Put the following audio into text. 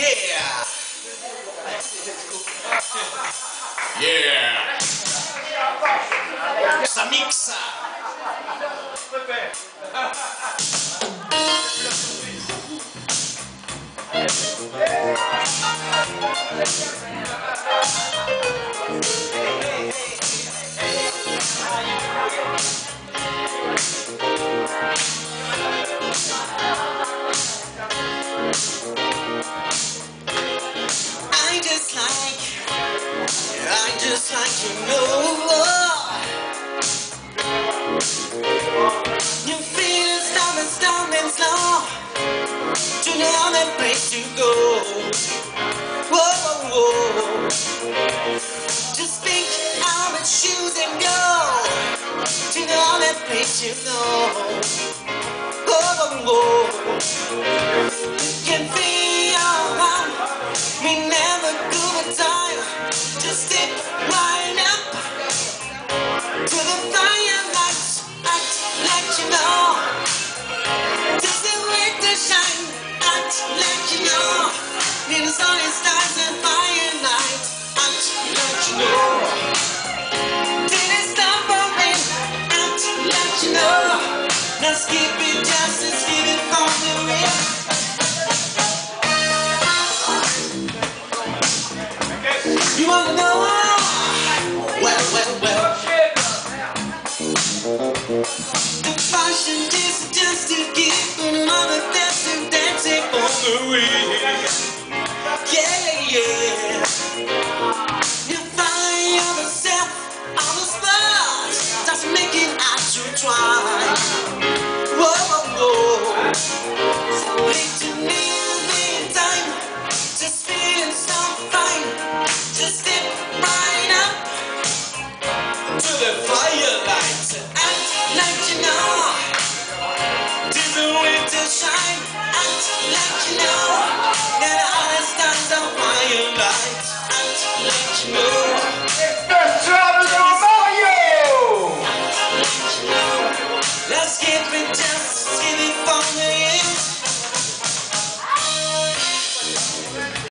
Yeah! Yeah! Samixa! Yeah. Just like, I just like you know. You feel it storming, storming slow. To know that place to go. Whoa, whoa, whoa. Just think it shoes and go. To know that place you know. You wanna know? Well, well, well. The fashion is just to give another dancing, dancing on the way.